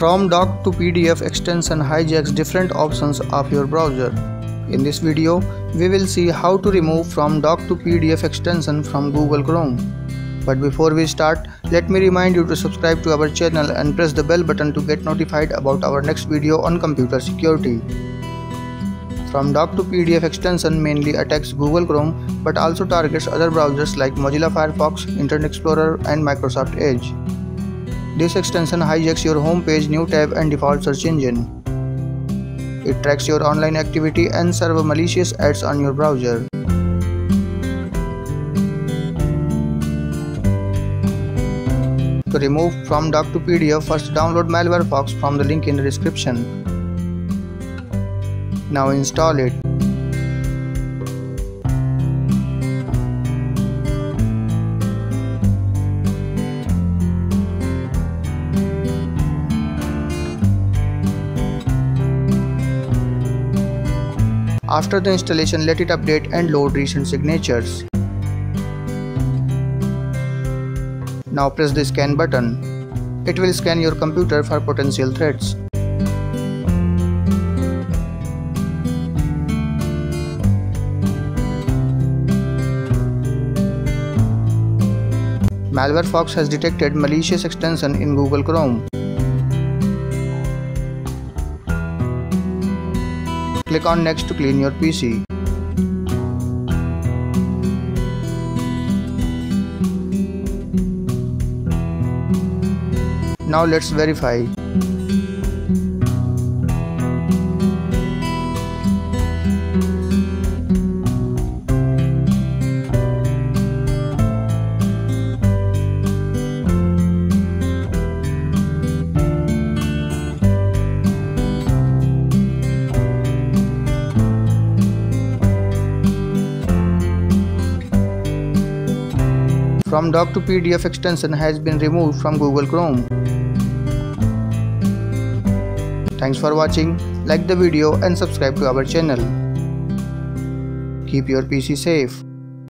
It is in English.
From doc to PDF extension hijacks different options of your browser. In this video, we will see how to remove from doc to PDF extension from Google Chrome. But before we start, let me remind you to subscribe to our channel and press the bell button to get notified about our next video on computer security. From doc to PDF extension mainly attacks Google Chrome but also targets other browsers like Mozilla Firefox, Internet Explorer and Microsoft Edge. This extension hijacks your home page, new tab and default search engine. It tracks your online activity and serves malicious ads on your browser. To remove from doc PDF, first download MalwareFox from the link in the description. Now install it. After the installation, let it update and load recent signatures. Now press the scan button. It will scan your computer for potential threats. MalwareFox has detected malicious extension in Google Chrome. Click on Next to clean your PC. Now let's verify. From doc to PDF extension has been removed from Google Chrome. Thanks for watching, like the video and subscribe to our channel. Keep your PC safe.